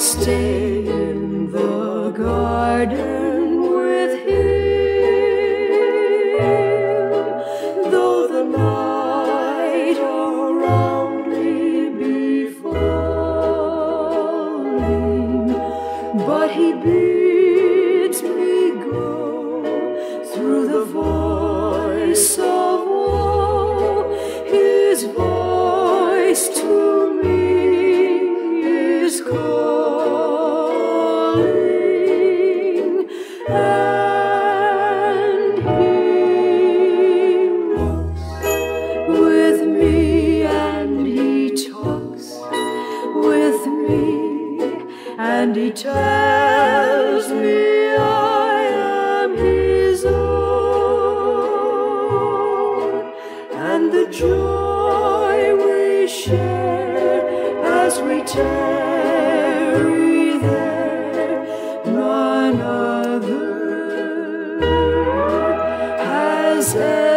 stay in the garden with him, though the night around me be falling. But he bids and he talks with me and he tells me I am his own and the joy we share as we tarry there Jesus.